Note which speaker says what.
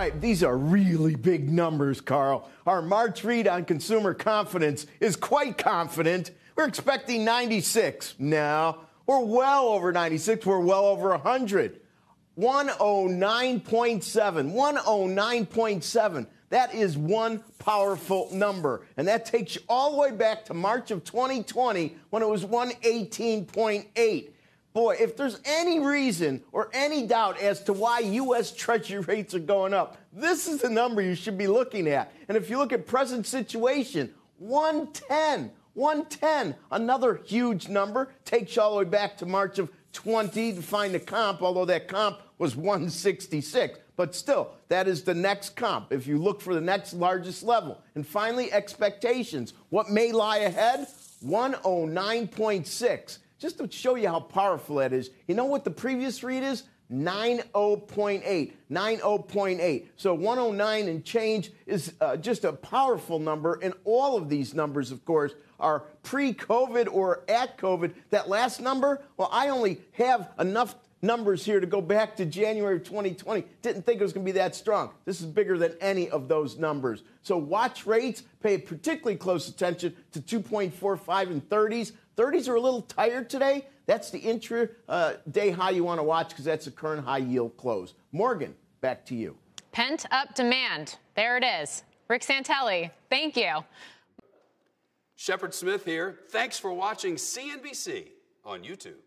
Speaker 1: right, these are really big numbers, Carl. Our March read on consumer confidence is quite confident. We're expecting 96. Now, we're well over 96. We're well over 100. 109.7. 109.7. That is one powerful number. And that takes you all the way back to March of 2020 when it was 118.8. Boy, if there's any reason or any doubt as to why U.S. Treasury rates are going up, this is the number you should be looking at. And if you look at present situation, 110, 110, another huge number, takes you all the way back to March of 20 to find the comp, although that comp was 166. But still, that is the next comp if you look for the next largest level. And finally, expectations. What may lie ahead? 109.6. Just to show you how powerful that is, you know what the previous read is? 90.8. 90.8. So 109 and change is uh, just a powerful number. And all of these numbers, of course, are pre COVID or at COVID. That last number, well, I only have enough numbers here to go back to January of 2020. Didn't think it was going to be that strong. This is bigger than any of those numbers. So watch rates, pay particularly close attention to 2.45 and 30s. 30s are a little tired today. That's the intra-day uh, high you want to watch because that's the current high yield close. Morgan, back to you.
Speaker 2: Pent up demand. There it is. Rick Santelli, thank you.
Speaker 3: Shepard Smith here. Thanks for watching CNBC on YouTube.